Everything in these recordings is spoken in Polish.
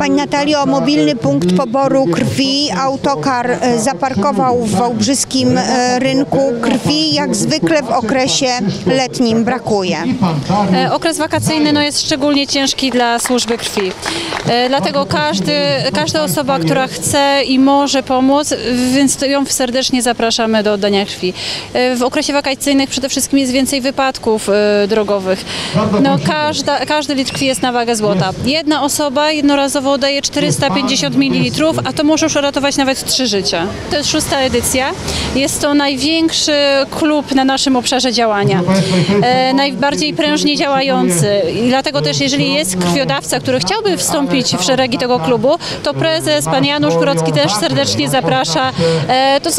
Pani Natalio, mobilny punkt poboru krwi. Autokar e, zaparkował w Wałbrzyskim e, rynku krwi. Jak zwykle w okresie letnim brakuje. E, Okres wakacyjny no, jest szczególnie ciężki dla służby krwi. Dlatego każdy, każda osoba, która chce i może pomóc, więc ją serdecznie zapraszamy do oddania krwi. W okresie wakacyjnym przede wszystkim jest więcej wypadków drogowych. No, każda, każdy litr krwi jest na wagę złota. Jedna osoba jednorazowo daje 450 ml, a to może już uratować nawet trzy życia. To jest szósta edycja. Jest to największy klub na naszym obszarze działania. E, najbardziej prężnie działający. I dlatego też, jeżeli jest krwiodawca, który chciałby wstąpić w szeregi tego klubu, to prezes, pan Janusz Grodzki też serdecznie zaprasza. E, to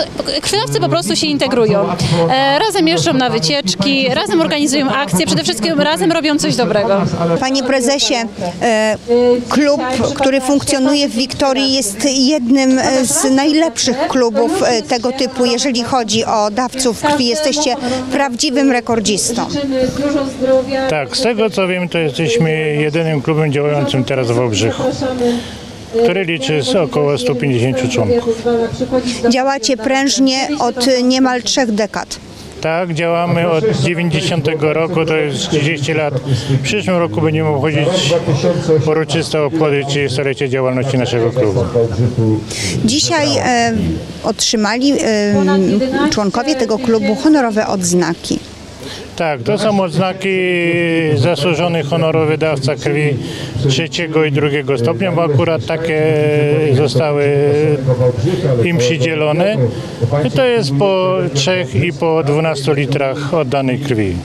krwiodawcy po prostu się integrują. E, razem jeżdżą na wycieczki, razem organizują akcje, przede wszystkim razem robią coś dobrego. Panie prezesie, e, klub, który funkcjonuje w Wiktorii jest jednym z najlepszych klubów e, tego typu, jeżeli chodzi o dawców krwi. Jesteście prawdziwym rekordzistą. Tak, z tego co wiem, to jesteśmy jedynym klubem działającym teraz w Wałbrzychu, który liczy z około 150 członków. Działacie prężnie od niemal trzech dekad. Tak, działamy od 90 roku, to jest 30 lat. W przyszłym roku będziemy obchodzić uroczyste obchody 30-lecie działalności naszego klubu. Dzisiaj e, otrzymali e, członkowie tego klubu honorowe odznaki. Tak, to są odznaki zasłużony honorowy dawca krwi trzeciego i drugiego stopnia, bo akurat takie zostały im przydzielone. I to jest po 3 i po 12 litrach oddanej krwi.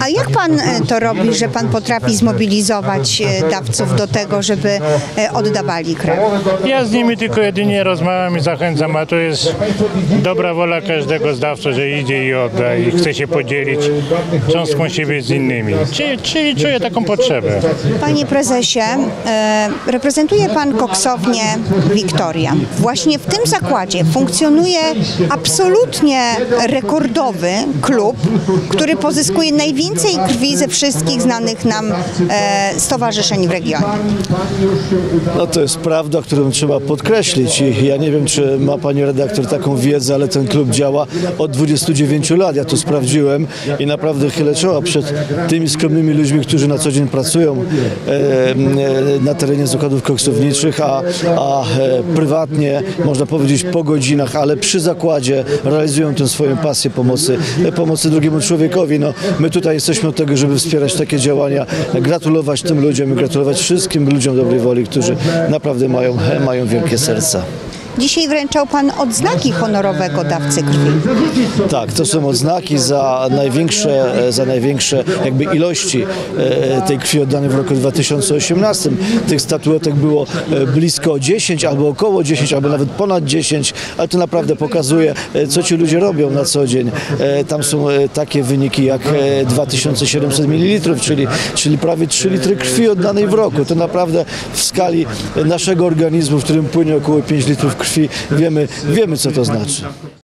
A jak pan e, to robi, że pan potrafi zmobilizować e, dawców do tego, żeby e, oddawali krew? Ja z nimi tylko jedynie rozmawiam i zachęcam, a to jest dobra wola każdego zdawcy, że idzie i odda i chce się podzielić cząstką siebie z innymi. Czyli, czyli czuję taką potrzebę. Panie prezesie, e, reprezentuje pan koksownię Wiktoria. Właśnie w tym zakładzie funkcjonuje absolutnie rekordowy klub, który pozyskuje najwięcej krwi ze wszystkich znanych nam e, stowarzyszeń w regionie. No to jest prawda, którą trzeba podkreślić i ja nie wiem, czy ma pani redaktor taką wiedzę, ale ten klub działa od 29 lat. Ja to sprawdziłem i naprawdę chylę czoła przed tymi skromnymi ludźmi, którzy na co dzień pracują e, e, na terenie zakładów koksowniczych, a, a e, prywatnie, można powiedzieć po godzinach, ale przy zakładzie realizują tę swoją pasję pomocy, pomocy drugiemu człowiekowi. No, my tutaj jesteśmy od tego, żeby wspierać takie działania, gratulować tym ludziom i gratulować wszystkim ludziom dobrej woli, którzy naprawdę mają, mają wielkie serca. Dzisiaj wręczał pan odznaki honorowego dawcy krwi. Tak, to są odznaki za największe, za największe jakby ilości e, tej krwi oddanej w roku 2018. Tych statuetek było e, blisko 10 albo około 10, albo nawet ponad 10, ale to naprawdę pokazuje, e, co ci ludzie robią na co dzień. E, Tam są e, takie wyniki jak e, 2700 ml, czyli, czyli prawie 3 litry krwi oddanej w roku. To naprawdę w skali naszego organizmu, w którym płynie około 5 litrów krwi, wiemy, wiemy co to znaczy.